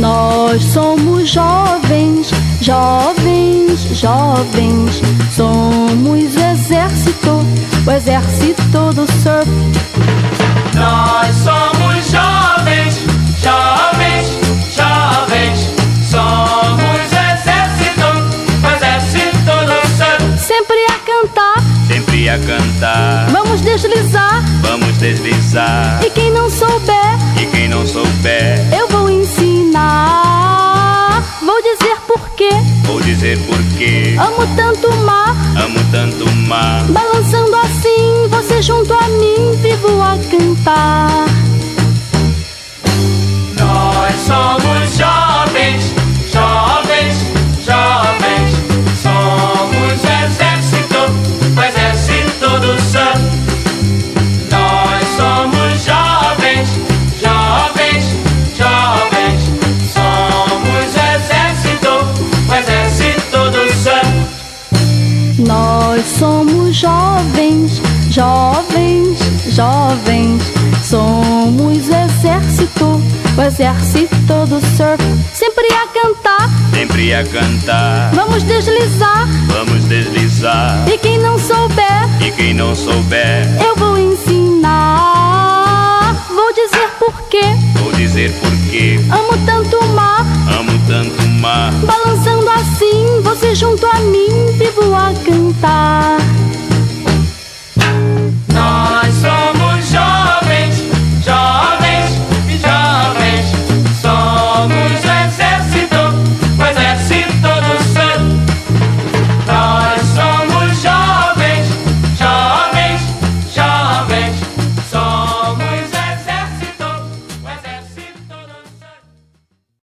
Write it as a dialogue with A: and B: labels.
A: Nós somos jovens, jovens, jovens. Somos o exército, o exército do surf.
B: Nós somos jovens, jovens, jovens. Somos o exército, o exército do surf.
A: Sempre a cantar,
C: Sempre a cantar,
A: vamos deslizar.
C: vamos deslizar.
A: E quem não souber,
C: E quem não souber,
A: eu vou ensinar. Porquê. Amo tanto o mar,
C: Amo tanto o mar.
A: balançando assim. Você junto a mim, vivo a cantar.
B: Nós somos jovens, jovens, jovens. Somos exército, o exército do surf.
A: Sempre a cantar,
C: Sempre a cantar,
A: vamos deslizar.
C: vamos deslizar.
A: E quem não souber,
C: E quem não souber,
A: eu vou ensinar. Vou dizer porquê.
C: vou dizer porquê.
A: Amo tanto o mar,
C: Amo tanto o mar.